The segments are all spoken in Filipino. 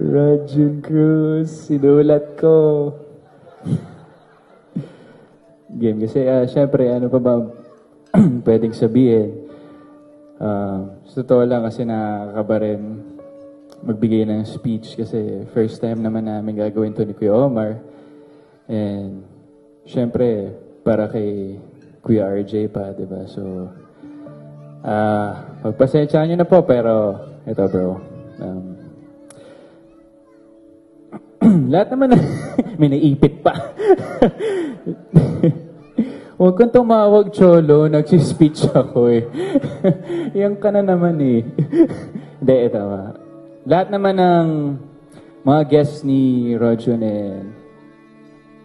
Rajun Cruz, sinulat ko. Game kasi, uh, syempre, ano pa ba pwedeng sabihin? Uh, sa totoo lang kasi nakakaba rin magbigay ng speech kasi first time naman namin gagawin to ni Kuya Omar. And, syempre, para kay Kuya RJ pa, di ba? So, ah, uh, magpasensya nyo na po, pero, ito bro, um, lahat naman na, may naipit pa. Huwag kang tumawag, Cholo. Nagsispeech ako eh. Yan ka na naman eh. Hindi, ito ba. Lahat naman ng mga guests ni Rojon and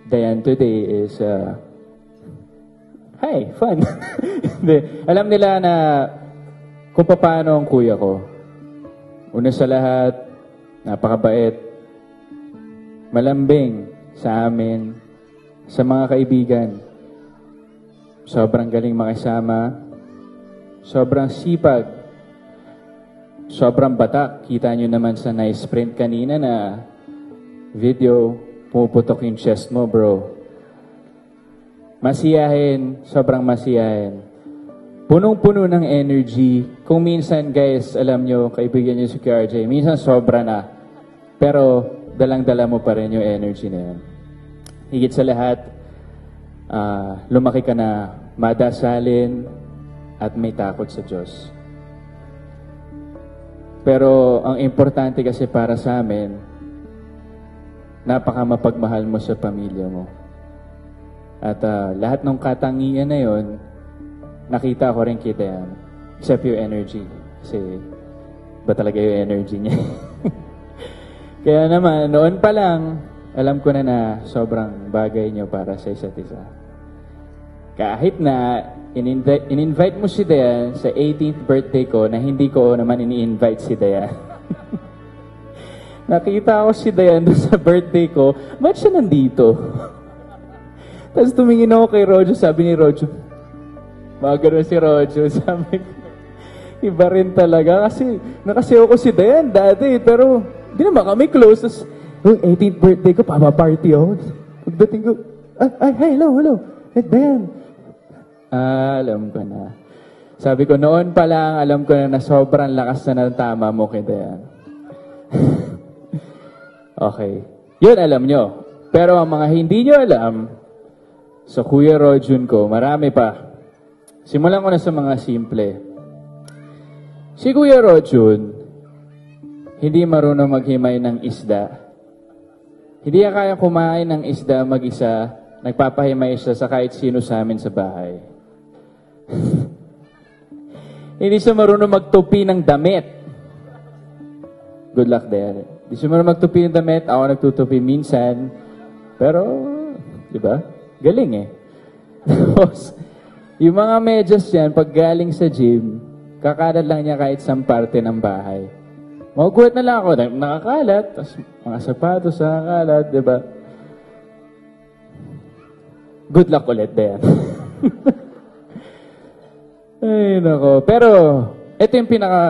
Diane today is, uh, hi, fun. Hindi, alam nila na kung paano ang kuya ko. Una sa lahat, napakabait, malambing sa amin, sa mga kaibigan. Sobrang galing makisama, sobrang sipag, sobrang batak. Kita nyo naman sa nice print kanina na video, pumuputok yung chest mo, bro. Masiyahin, sobrang masiyahin. Punong-puno ng energy. Kung minsan, guys, alam nyo, kaibigan nyo si KRJ, minsan sobra na. Pero, dalang-dala mo pa rin yung energy na yun. Higit sa lahat, uh, lumaki ka na madasalin at may takot sa Diyos. Pero ang importante kasi para sa amin, napaka mapagmahal mo sa pamilya mo. At uh, lahat ng katangian na yon, nakita ko rin kita yan. Except yung energy. Kasi ba talaga yung energy niya? Kaya naman, noon pa lang, alam ko na na sobrang bagay niyo para sa isa't isa. Kahit na in-invite, in-invite mo si Dayan sa 18th birthday ko na hindi ko naman ini-invite si Dayan. Nakita ko si doon sa birthday ko, ba't siya nandito? Tapos tumingin ako kay Rojo, sabi ni Rojo, mga si Rojo, sabi ko, iba rin talaga kasi nakasayaw ko si Dayan dati, pero di naman kami close. Tapos, yung 18th birthday ko, papaparty ako. Pagdating ko, ay, ay, hey, hello, hello. Hey, Ben. Ah, alam ko na. Sabi ko, noon pa lang, alam ko na na sobrang lakas na ng tama mo kay Dayan. okay. Yun, alam nyo. Pero ang mga hindi nyo alam, sa Kuya Rojun ko, marami pa. Simulan ko na sa mga simple. Si Kuya Rojun, hindi marunong maghimay ng isda hindi niya kaya kumain ng isda mag-isa, nagpapahimay siya sa kahit sino sa amin sa bahay. Hindi siya marunong magtupi ng damit. Good luck there. Hindi siya marunong magtupi ng damit. Ako nagtutupi minsan. Pero, di ba? Galing eh. Tapos, yung mga medyas yan, pag galing sa gym, kakalat lang niya kahit sa parte ng bahay. Magugulat na lang ako, nakakalat, tapos mga sapatos nakakalat, di ba? Good luck ulit, Ben. Ay, nako. Pero, ito yung pinaka,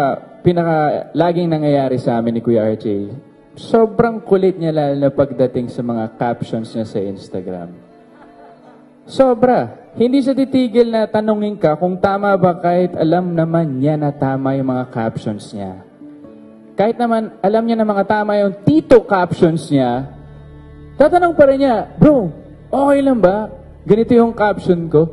pinaka, laging nangyayari sa amin ni Kuya RJ. Sobrang kulit niya lalo na pagdating sa mga captions niya sa Instagram. Sobra. Hindi siya titigil na tanungin ka kung tama ba kahit alam naman niya na tama yung mga captions niya. Kahit naman alam niya na mga tama yung tito captions niya, tatanong pa rin niya, Bro, okay lang ba? Ganito yung caption ko.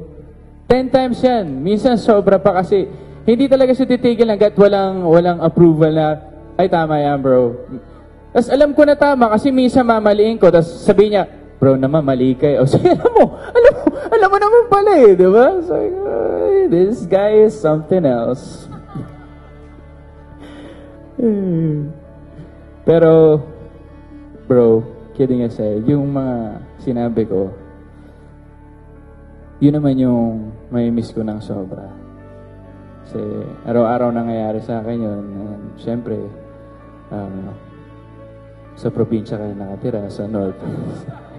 Ten times yan. Minsan sobra pa kasi hindi talaga siya titigil hanggat walang, walang approval na, ay tama yan bro. Tapos alam ko na tama kasi minsan mamaliin ko. Tapos sabi niya, bro naman mali ka eh. O sige, alam mo, alam alam mo naman pala eh, di ba? So, this guy is something else. Hmm. Pero, bro, kidding aside, yung mga sinabi ko, yun naman yung may miss ko ng sobra. Kasi araw-araw nangyayari sa akin yun. And syempre, uh, sa probinsya kayo nakatira, sa North.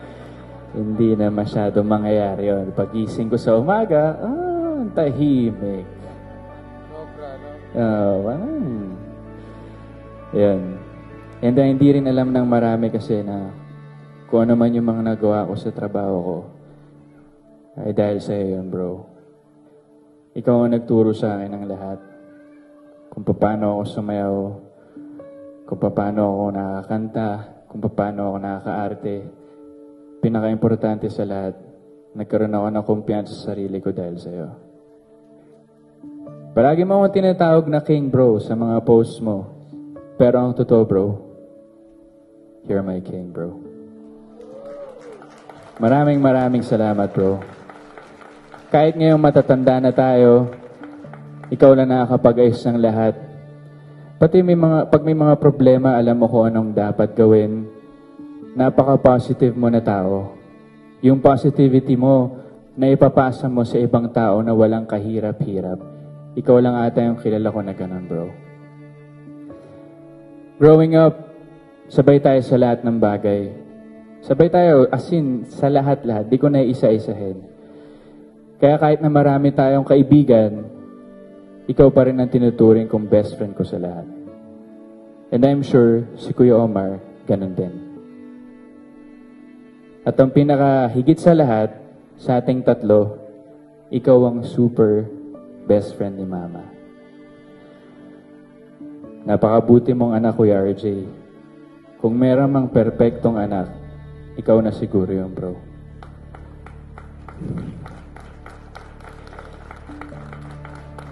Hindi na masyado mangyayari yun. Pagising ko sa umaga, ah, tahimik. Sobra, no? Uh, well, Ayan. And uh, hindi rin alam ng marami kasi na kung ano man yung mga nagawa ko sa trabaho ko, ay dahil sa iyo yun, bro. Ikaw ang nagturo sa akin ng lahat. Kung paano ako sumayaw, kung paano ako nakakanta, kung paano ako nakakaarte. Pinaka-importante sa lahat, nagkaroon ako ng kumpiyansa sa sarili ko dahil sa iyo. Palagi mo akong tinatawag na king bro sa mga posts mo. Pero ang totoo bro, you're my king bro. Maraming maraming salamat bro. Kahit ngayong matatanda na tayo, ikaw lang nakakapag-ayos ng lahat. Pati may mga, pag may mga problema, alam mo kung anong dapat gawin. Napaka-positive mo na tao. Yung positivity mo, na ipapasa mo sa ibang tao na walang kahirap-hirap. Ikaw lang ata yung kilala ko na ganun, bro. Growing up, sabay tayo sa lahat ng bagay. Sabay tayo, as in, sa lahat-lahat. Di ko na isa-isahin. Kaya kahit na marami tayong kaibigan, ikaw pa rin ang tinuturing kong best friend ko sa lahat. And I'm sure si Kuya Omar, ganun din. At ang pinaka higit sa lahat, sa ating tatlo, ikaw ang super best friend ni Mama. Napakabuti mong anak, Kuya RJ. Kung meron mang perpektong anak, ikaw na siguro yung bro.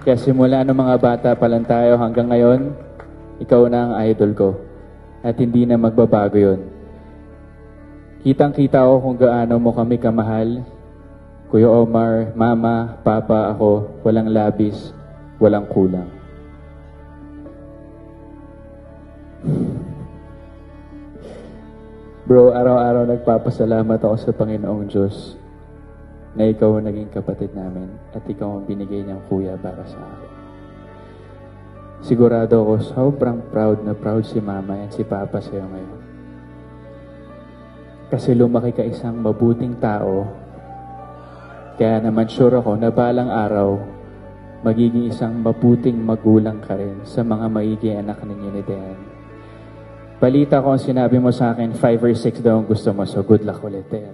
Kaya simula ng mga bata pa lang tayo hanggang ngayon, ikaw na ang idol ko. At hindi na magbabago yon. Kitang-kita ko kung gaano mo kami kamahal. Kuya Omar, Mama, Papa, ako, walang labis, walang kulang. Bro, araw-araw nagpapasalamat ako sa Panginoong Diyos na ikaw ang naging kapatid namin at ikaw ang binigay niyang kuya para sa akin. Sigurado ako, sobrang proud na proud si Mama at si Papa sa'yo ngayon. Kasi lumaki ka isang mabuting tao, kaya naman sure ako na balang araw, magiging isang mabuting magulang ka rin sa mga maigi anak ninyo ni Dan. Balita ko ang sinabi mo sa akin, 5 or 6 daw ang gusto mo, so good luck ulit there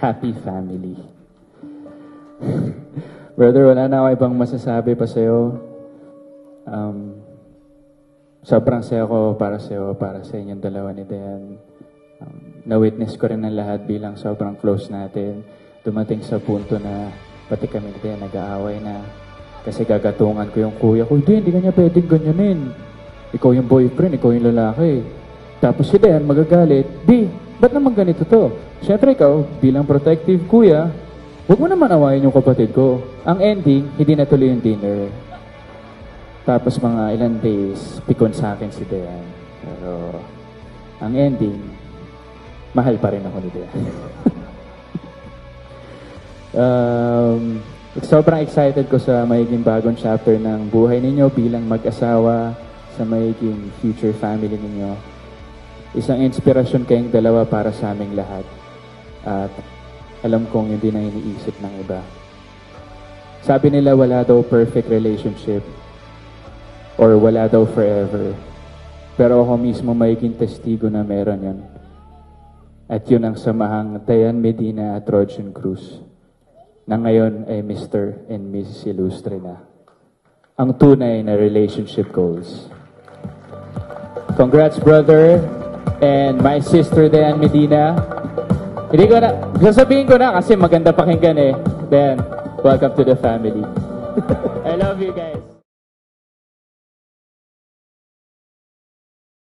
happy family. Brother, wala na ako ibang masasabi pa sa'yo. Um, sobrang saya ko para sa'yo, para sa inyong dalawa ni Dan. Um, na-witness ko rin ang lahat bilang sobrang close natin. Dumating sa punto na pati kami ni Dan nag-aaway na. Kasi gagatungan ko yung kuya ko, hindi, hindi kanya pwedeng ganyanin. Ikaw yung boyfriend, ikaw yung lalaki. Tapos si Dan magagalit, di, ba't naman ganito to? Siyempre ikaw, bilang protective kuya, huwag mo naman awayin yung kapatid ko. Ang ending, hindi natuloy yung dinner. Tapos mga ilang days, pikon sa akin si Dean. Pero, ang ending, mahal pa rin ako ni Dean. um, sobrang excited ko sa magiging bagong chapter ng buhay ninyo bilang mag-asawa sa magiging future family ninyo. Isang inspirasyon kayong dalawa para sa aming lahat. At alam kong hindi na iniisip ng iba. Sabi nila wala daw perfect relationship or wala daw forever. Pero ako mismo magiging testigo na meron yan. At yun ang samahang Dayan Medina at Trojan Cruz na ngayon ay Mr. and Mrs. Illustre na. Ang tunay na relationship goals. Congrats, brother, and my sister Dayan Medina. Hindi ko na, sasabihin ko na kasi maganda pakinggan eh. Then, welcome to the family. I love you guys.